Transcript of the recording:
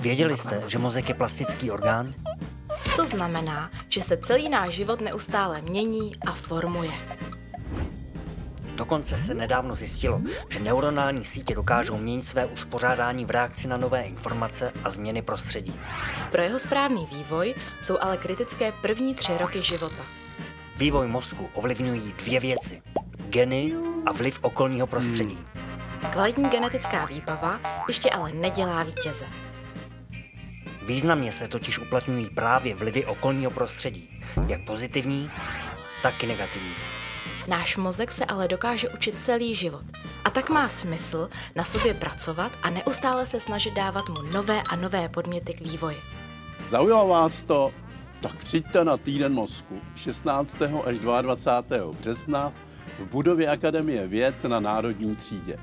Věděli jste, že mozek je plastický orgán? To znamená, že se celý náš život neustále mění a formuje. Dokonce se nedávno zjistilo, že neuronální sítě dokážou měnit své uspořádání v reakci na nové informace a změny prostředí. Pro jeho správný vývoj jsou ale kritické první tři roky života. Vývoj mozku ovlivňují dvě věci. Geny a vliv okolního prostředí. Kvalitní genetická výbava ještě ale nedělá vítěze. Významně se totiž uplatňují právě vlivy okolního prostředí, jak pozitivní, tak i negativní. Náš mozek se ale dokáže učit celý život. A tak má smysl na sobě pracovat a neustále se snažit dávat mu nové a nové podměty k vývoji. Zaujalo vás to? Tak přijďte na týden mozku 16. až 22. března v budově Akademie věd na Národní třídě.